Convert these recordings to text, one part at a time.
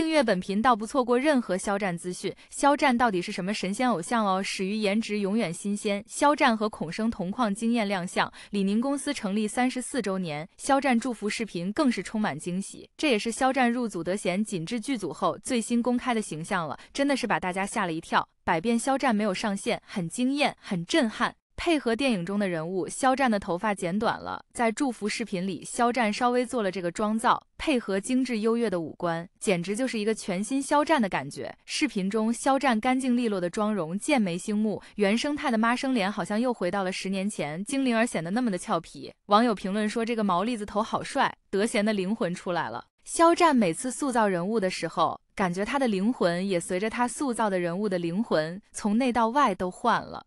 订阅本频道不错过任何肖战资讯。肖战到底是什么神仙偶像哦？始于颜值，永远新鲜。肖战和孔笙同框惊艳亮相，李宁公司成立三十四周年，肖战祝福视频更是充满惊喜。这也是肖战入组德贤紧致剧组后最新公开的形象了，真的是把大家吓了一跳。百变肖战没有上线，很惊艳，很震撼。配合电影中的人物，肖战的头发剪短了。在祝福视频里，肖战稍微做了这个妆造，配合精致优越的五官，简直就是一个全新肖战的感觉。视频中，肖战干净利落的妆容，剑眉星目，原生态的妈生脸，好像又回到了十年前，精灵儿显得那么的俏皮。网友评论说：“这个毛栗子头好帅，德贤的灵魂出来了。”肖战每次塑造人物的时候，感觉他的灵魂也随着他塑造的人物的灵魂，从内到外都换了。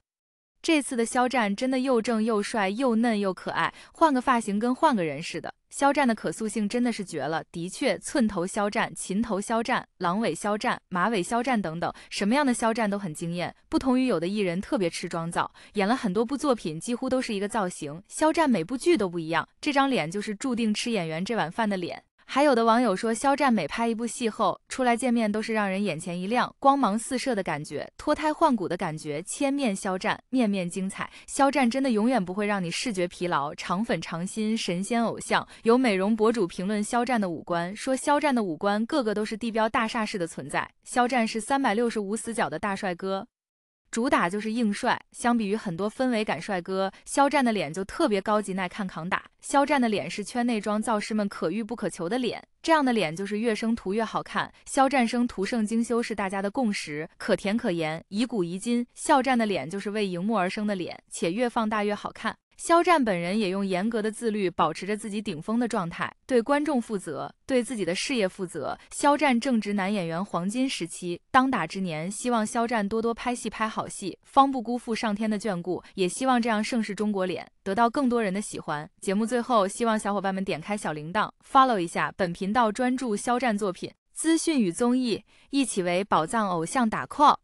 这次的肖战真的又正又帅又嫩又可爱，换个发型跟换个人似的。肖战的可塑性真的是绝了，的确，寸头肖战、琴头肖战、狼尾肖战、马尾肖战等等，什么样的肖战都很惊艳。不同于有的艺人特别吃妆造，演了很多部作品，几乎都是一个造型。肖战每部剧都不一样，这张脸就是注定吃演员这碗饭的脸。还有的网友说，肖战每拍一部戏后出来见面，都是让人眼前一亮，光芒四射的感觉，脱胎换骨的感觉，千面肖战，面面精彩。肖战真的永远不会让你视觉疲劳，肠粉肠心，神仙偶像。有美容博主评论肖战的五官，说肖战的五官个个都是地标大厦式的存在，肖战是三百六十无死角的大帅哥。主打就是硬帅，相比于很多氛围感帅哥，肖战的脸就特别高级耐看抗打。肖战的脸是圈内妆造师们可遇不可求的脸，这样的脸就是越生图越好看。肖战生图胜精修是大家的共识，可甜可盐，以古遗今。肖战的脸就是为荧幕而生的脸，且越放大越好看。肖战本人也用严格的自律，保持着自己顶峰的状态，对观众负责，对自己的事业负责。肖战正值男演员黄金时期，当打之年，希望肖战多多拍戏，拍好戏，方不辜负上天的眷顾。也希望这样盛世中国脸得到更多人的喜欢。节目最后，希望小伙伴们点开小铃铛，follow 一下本频道，专注肖战作品资讯与综艺，一起为宝藏偶像打 call。